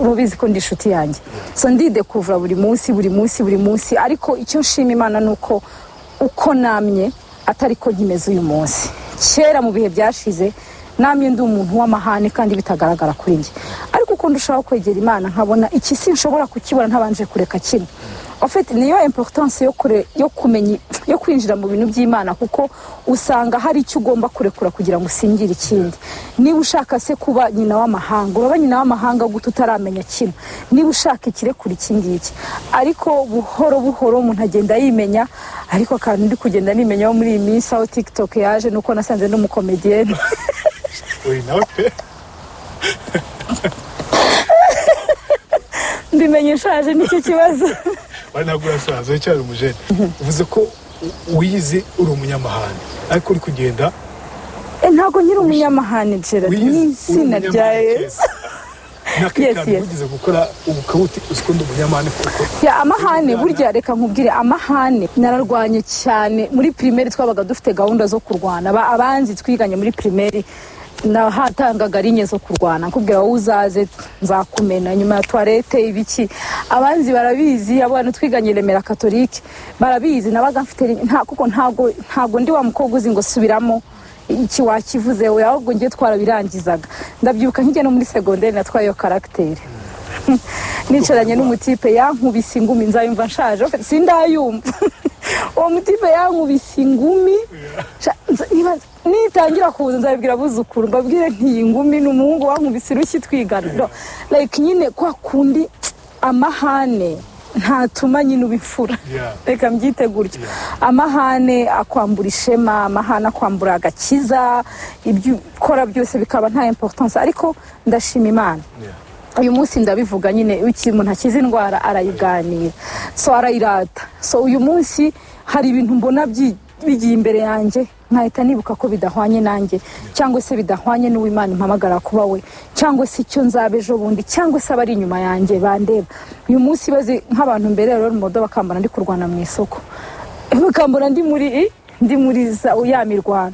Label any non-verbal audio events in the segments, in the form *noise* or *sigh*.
urubizi ko ndi inshuti yanjye. So ndidekuvura buri munsi buri munsi buri munsi. Ariko icyo nshima imana ni uko uko namye atari ko nkimeze uyu munsi. Kera mu bihe byashize namye ndi umuntu w'amahane kandi bitagaragara kuri njye. Ariko uko ndushaho kwegera imana nkabona iki sinshobora kukibona ntabanje kureka kino. Ofite niyo importance yo kumenya yo kwinjira mu bintu by'imana kuko usanga hari icyo ugomba kurekura kugira ngo usingire ikindi. Niba ushaka se kuba nyina w'amahanga uraba nyina w'amahanga gute utaramenya kino. Niba ushaka ikirekura iki ngiki ariko buhoro buhoro umuntu agenda yimenya ariko akantu ndi kugenda nimenyaho muri iyi minsi aho tiktok yaje nuko nasanze n'umukomediyeni uri nawe pe mbimenye nshaje ni cyo kibazo. Wari ntabwo urasaza uracyari umujene uvuze ko wize uri umunyamahanga ariko uri kugenda Eh, ntabwo nkiri umunyamahane gerard. Ni izina rya yesu. wigeze gukora ubu ukaba uti uzi ko ndi umunyamahane kuko ya amahane burya reka nkubwire amahane. Nararwanye cyane. Muri pirimeri twabaga dufite gahunda zo kurwana. Aba- abanzi twiganye muri pirimeri nahatangaga rinye zo kurwana nkubwira wowe uzaze nzakumena. Nyuma ya tuwarete ibiki? Abanzi barabizi abantu twiganye remera katolike barabizi. Nabaga mfite kuko ntago ntago ndi wa mukobwa uzi ngo subiramo iki wakivuze we ahubwo ngiye twarabirangizaga. Ndabyibuka nkijya no muri segonderi natwaye iyo karagiteri *laughs* nicaranye n'umutipe yankubise ingumi nzayumva nshaje. Sindayumva. *laughs* Uwo mutipe yankubise ingumi? Nitangira kuza nzabibwira abuzukuru mbabwire ntiyi ngumi ni umuhungu wankubise urushyi twigana. Like nyine kwa kundi amahane ntatuma nyine uba imfura reka mbyite gutyo amahane akwambura ishema amahane akwambura agakiza ibyo ukora byose bikaba nta importance. Ariko ndashima imana. Uyu munsi ndabivuga nyine umuntu akiza indwara arayiganira. So arayirata. So uyu munsi hari ibintu mbona bigiye imbere yanjye. Nkahita nibuka ko bidahwanye nanjye cyangwa se bidahwanye n'uwimana impamagara kuba we cyangwa se icyo nzaba ejo bundi cyangwa se abari inyuma yanjye bandeba. Uyu munsi bazi nk'abantu mbere rero modo bakambona ndi kurwana mu isoko. Bakambona ndi muri ndi muri ya mirwano.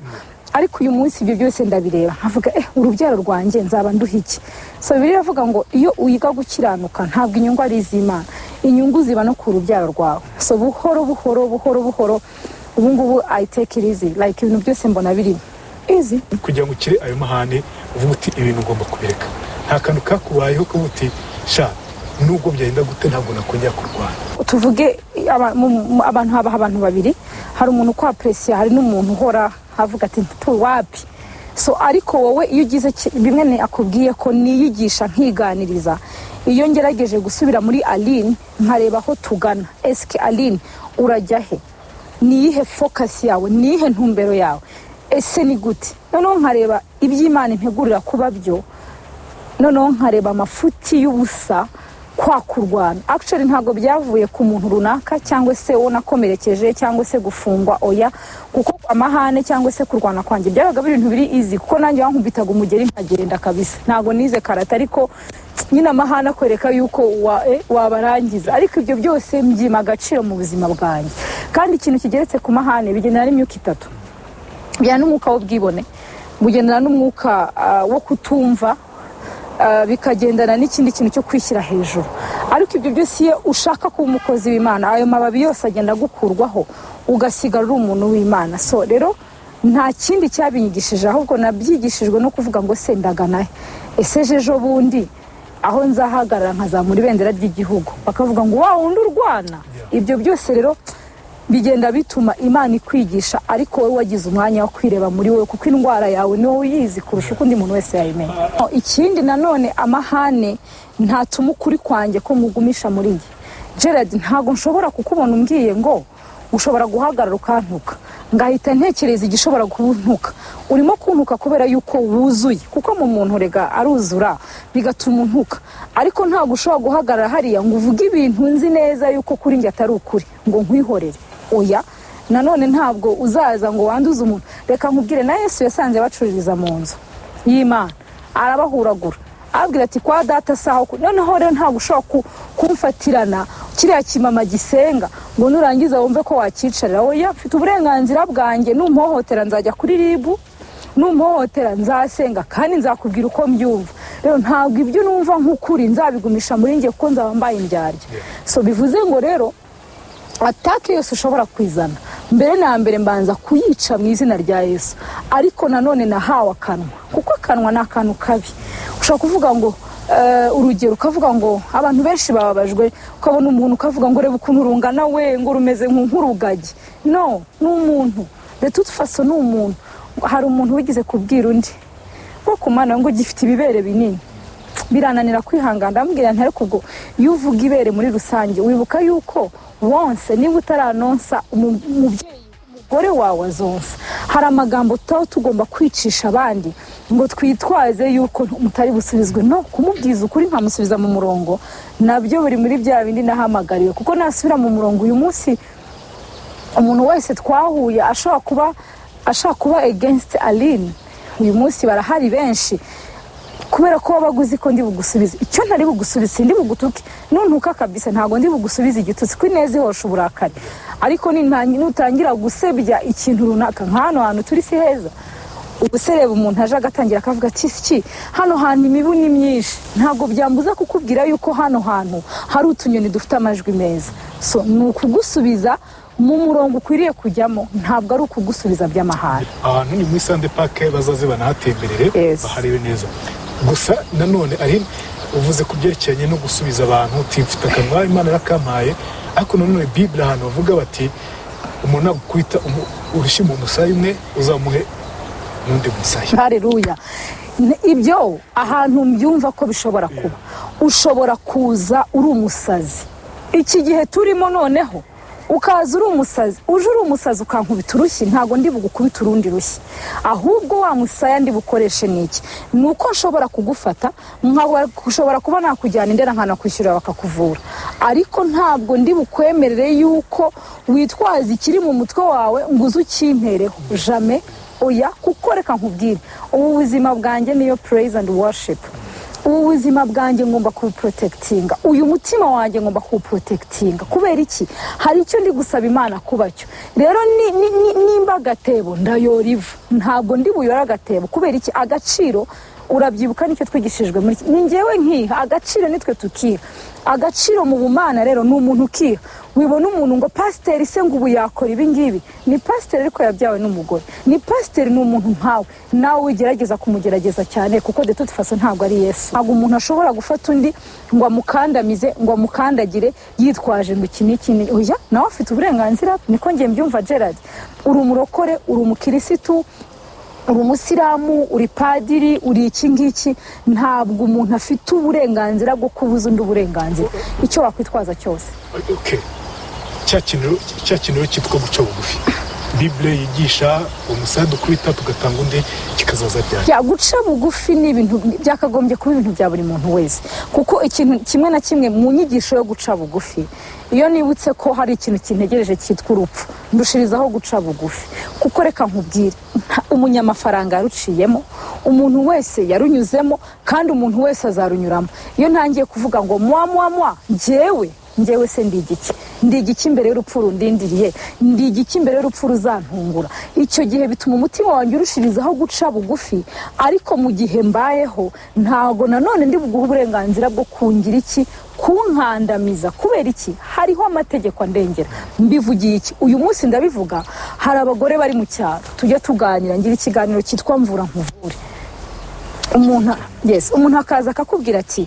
Ariko uyu munsi ibyo byose ndabireba. Nkavuga eh urubyaro rwanjye nzaba nduha iki? So bibiliya iravuga ngo iyo wiga gukiranuka ntabwo inyungu ari iz'imana. Inyungu ziba no ku rubyaro rwawe. So buhoro buhoro buhoro buhoro ubu ngubu i take it easy. Like ibintu byose mbona biri easy. Kugira ngo ukire ayo mahane uvuga uti ibintu ugomba kubireka. Nta kantu kakubayeho kuba uti sha nubwo byagenda gute ntabwo nakongera kurwana. Tuvuge abantu habaho abantu babiri. Hari umuntu ukwapresiya hari n'umuntu uhora avuga ati wapi? So ariko wowe iyo ugize bimwe akubwiye ko niyigisha nkiganiriza iyo ngerageje gusubira muri aline nkareba aho tugana. Esike aline urajya he? Ni iyihe fokasi yawe ni iyihe ntumbero yawe. Ese ni gute? Noneho nkareba iby'imana integurira kuba byo. Noneho nkareba amafuti y'ubusa kwa kurwana. Actually ntabwo byavuye ku muntu runaka cyangwa se uwo nakomerekeje cyangwa se gufungwa. Oya kuko amahane cyangwa se kurwana kwanjye byabaga biri ibintu biri easy kuko nanjye wankubitaga umugeri nkagenda kabisa. Ntabwo nize karate ariko nyine amahane akwereka yuko eh, wabarangiza. Ariko ibyo byose mbyima agaciro mu buzima bwanjye. Kandi ikintu kigeretse ku mahane bigendana n'imyuka itatu. Bijyana n'umwuka w'ubwibone bugendana n'umwuka ah, wo kutumva ah, bikagendana n'ikindi kintu cyo kwishyira hejuru. Ariko ibyo byose iyo ushaka kuba umukozi w'imana ayo mababi yose agenda agukurwaho ugasigara uri umuntu w'imana. So rero nta kindi cyabinyigishije ahubwo nabyigishijwe no kuvuga ngo se ndagana he? Ese ejo bundi aho nzahagarara nkazamura ibendera ry'igihugu? Bakavuga ngo wa wundi urwana. Ibyo byose rero bigenda bituma imana ikwigisha ariko wowe wagize umwanya wo kwireba muri wowe kuko indwara yawe ni wowe uyizi kurusha uko undi muntu wese yayimenya. Ikindi nanone amahane ntatuma ukuri kwanjye ko mugumisha muri njye. Gerard ntabwo nshobora kukubona umbwiye ngo ushobora guhagarara ukantuka. Ngahita ntekereza igishobora kuntuka. Urimo kuntuka kubera yuko wuzuye kuko mu muntu rega aruzura bigatuma untuka. Ariko ntabwo ushobora guhagarara hariya ngo uvuge ibintu nzi neza yuko kuri njye atari ukuri ngo nkwihorere. Oya nanone ntabwo uzaza ngo wanduze umuntu. Reka nkubwire na yesu yasanze bacururiza mu nzu. Y'imana arabahuragura. Arabwira ati kwa data saho ku-" noneho rero ntabwo ushobora ku- kumfatirana. Kiriya kimama gisenga. Ngo nurangiza wumve ko wakicarira. Oya mfite uburenganzira bwanjye. Numpohotera nzajya kuri ribu. Numpohotera nzasenga kandi nzakubwira uko mbyumva. Rero ntabwo ibyo numva nk'ukuri. Nzabigumisha muri njye kuko nzaba mbaye indyarya. So bivuze ngo rero atake yose ushobora kwizana. Mbere na mbere mbanza kuyica mu izina rya yesu. Ariko nanone nahawe akanwa. Kuko akanwa ni akantu kabi. Ushobora kuvuga ngo eh, urugero ukavuga ngo abantu benshi bababajwe. Ukabona umuntu ukavuga ngo reba ukuntu rungana we ngo rumeze nku- nk'urugagi. No ni umuntu. Façon ni umuntu. Hari umuntu wigeze kubwira undi? Wo kumana ngo gifite ibibere binini. Birananira kwihangana ndamubwira nti ariko ubwo iyo uvuga ibere muri rusange wibuka yuko wonse niba utaranonsa umu- umubyeyi umugore wawe azonsa. Hari amagambo tuba tugomba kwicisha abandi ngo twitwaze yuko mutari busubizwe. No kumubwiza ukuri nkamusubiza mu murongo na byo buri muri bya bindi nahamagariwe. Kuko nasubira mu murongo uyu munsi umuntu wese twahuye ashobora kuba ashobora kuba against aline. Uyu munsi barahari benshi. Kubera ko wabaga uzi ko ndi bugusubize. Icyo ntari bugusubize sindi bugutuke. Nuntuka kabisa ntabwo ndi bugusubize igitutsi. Ko ineza ihosha uburakari. Ariko nutangira gusebya ikintu runaka. Nka hano hantu turi si heza. Ubusereba umuntu aje agatangira akavuga ati iki hano hantu imibu ni myinshi. Ntabwo byambuza kukubwira yuko hano hantu hari utunyoni dufite amajwi meza. So ni ukugusubiza mu murongo ukwiriye kujyamo. Ntabwo ari ukugusubiza by'amahane. Ahantu ni muri sande pake bazaze banahatemberere baharebe neza. Gusa nanone ari uvuze ku byerekeranye no gusubiza abantu uti mfite akanwa imana yarakampaye ariko nanone bibiri ahantu bavuga bati umuntu nagukubita urushyi mu musaya umwe uzamuhe n'undi musaya hareruya ibyo ahantu mbyumva ko bishobora kuba. Ushobora kuza uri umusazi. Iki gihe turimo noneho ukaza uri umusazi uje uri umusazi ukankubita urushyi ntabwo ndi bugukubita urundi rushyi. Ahubwo wa musaya ndi bukoreshe ni iki? Ni uko nshobora kugufata ushobora kuba nakujyana indera nkanakwishyurira bakakuvura. Ariko ntabwo ndi bukwemerere yuko witwaza ikiri mu mutwe wawe ngo uze ukimpereho jame oya kuko reka nkubwire. Ubu buzima bwanjye niyo praise and worship. Ubu buzima bwanjye ngomba kubuprotekitinga uyu mutima wanjye ngomba kuwuprotekitinga kubera iki? Hari icyo ndi gusaba imana kuba cyo. Rero ni- ni- ni- nimba agatebo ndayora ivu ntabwo ndi buyore agatebo. Kubera iki? Agaciro urabyibuka ni cyo twigishijwe muri iki- ni ngewe nkiha agaciro nitwe tukiha agaciro mu bumana rero ni umuntu ukiha wibona umuntu ngo pasiteri se ngo ubu yakora ibi ngibi? Ni pasiteri ariko yabyawe n'umugore. Ni pasiteri ni umuntu nkawe. Nawe wigerageza kumugerageza cyane kuko de façon ntabwo ari yesu. Ntabwo umuntu ashobora gufata undi ngo amukandamize ngo amukandagire yitwaje ngo iki n'iki ni- oya nawe afite uburenganzira? Niko njye mbyumva gerard. Uri umurokore uri umukirisitu uri umusilamu uri padiri uri iki ngiki ntabwo umuntu afite uburenganzira bwo kubuza undi uburenganzira. Icyo wakwitwaza cyose. Cya kintu cyitwa guca bugufi bibure yigisha umusaya dukubita tugatanga undi kikazaza ryari? Ya guca bugufi ni ibintu byakagombye kuba ibintu bya buri muntu wese. Kuko ikintu kimwe na kimwe mu nyigisho yo guca bugufi iyo nibutse ko hari ikintu kintegereje cyitwa urupfu ndushirizaho guca bugufi. Kuko reka nkubwire umunyamafaranga yaruciyemo umuntu wese yarunyuzemo kandi umuntu wese azarunyuramo. Iyo ntangiye kuvuga ngo mwa mwa mwa njyewe njyewe se ndi igiki ndi igiki imbere y'urupfu rundindiriye ndi igiki imbere y'urupfu ruzantungura icyo gihe bituma umutima wanjye urushirizaho guca bugufi ariko mu gihe mbayeho ntabwo nanone ndi buguhe uburenganzira bwo kungira iki? Kunkandamiza. Kubera iki? Hariho amategeko andengera. Mbivugiye iki? Uyu munsi ndabivuga hari abagore bari mu cyaro. Tujya tuganira. Ngira ikiganiro cyitwa mvura nkuvure umuntu akaza akakubwira ati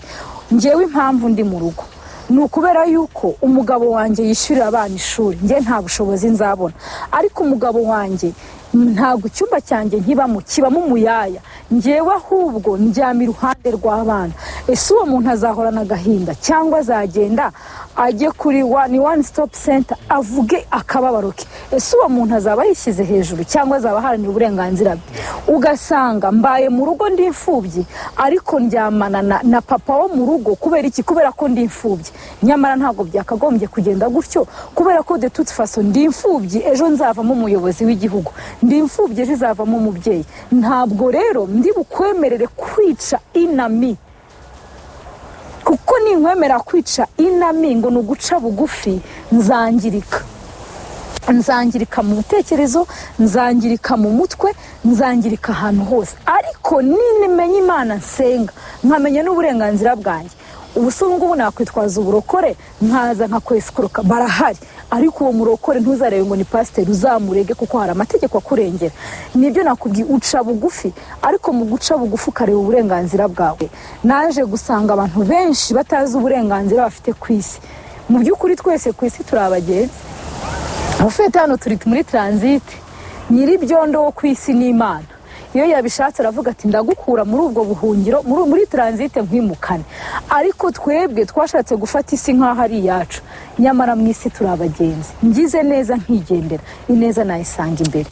njyewe impamvu ndi mu rugo. Ni ukubera yuko umugabo wanjye yishyurira abana ishuri. Njye nta bushobozi nzabona. Ariko umugabo wanjye ntabwo icyumba cyanjye nkibamo kibamo umuyaya njyewe ahubwo ndyama iruhande rw'abana. Ese uwo muntu azahorana agahinda? Cyangwa azagenda ajye kuri wani wani sitopu senta avuge akababaro ke. Ese uwo muntu azaba yishyize hejuru cyangwa azaba aharanira uburenganzira bwe? Ugasanga mbaye mu rugo ndi imfubyi ariko ndyamana na, papa wo mu rugo kubera iki? Kubera ko ndi imfubyi nyamara ntabwo byakagombye kugenda gutyo kubera ko de toute façon ndi imfubyi ejo nzavamo umuyobozi w'igihugu. Ndi imfubyi ejo izavamo umubyeyi. Ntabwo rero ndi bukwemerere kwica inami. Ninkwemera kwica inami ngo ni uguca bugufi. Nzangirika. Nzangirika mu bitekerezo nzangirika mu mutwe nzangirika ahantu hose. Ariko nimenya imana nsenga? Nkamenya n'uburenganzira bwanjye. Ubu se ngubu nakwitwaza uburokore nkaza nkakwesikuruka barahari. Ariko uwo murokore ntuzarebe ngo ni pasiteri uzamurege kuko hari amategeko akurengera. Nibyo nakubwiye uca bugufi ariko mu guca bugufi ukareba uburenganzira bwawe. Naje gusanga abantu benshi batazi uburenganzira bafite ku isi. Mu by'ukuri twese ku isi turi abagenzi. Abafite hano turi muri taransite nyir'ibyondo wo ku isi ni imana. Iyo yabishatse aravuga ati ndagukura muri ubwo buhungiro muri, taransite nkwimukane. Ariko twebwe twashatse gufata isi nk'aho ari iyacu. Nyamara mu isi turi abagenzi. Ngize neza nkigendera. Ineza nayisanga imbere.